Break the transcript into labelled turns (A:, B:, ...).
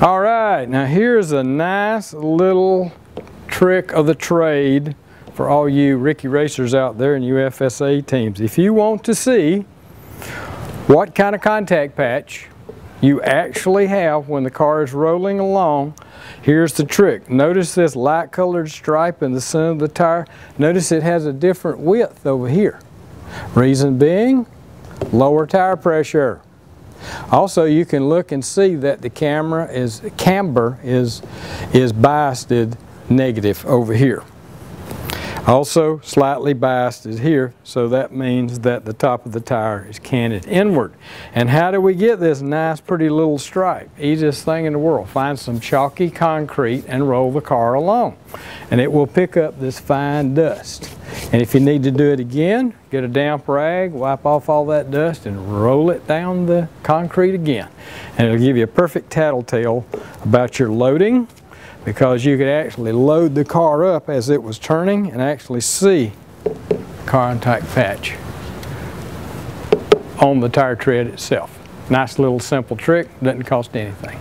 A: All right, now here's a nice little trick of the trade for all you Ricky racers out there and UFSA teams. If you want to see what kind of contact patch you actually have when the car is rolling along, here's the trick. Notice this light colored stripe in the center of the tire. Notice it has a different width over here. Reason being, lower tire pressure. Also, you can look and see that the camera is camber is is biased negative over here. Also slightly biased here, so that means that the top of the tire is canted inward. And how do we get this nice pretty little stripe? Easiest thing in the world. Find some chalky concrete and roll the car along. And it will pick up this fine dust. And if you need to do it again, get a damp rag, wipe off all that dust and roll it down the concrete again. And it'll give you a perfect tattletale about your loading because you could actually load the car up as it was turning and actually see contact patch on the tire tread itself. Nice little simple trick, doesn't cost anything.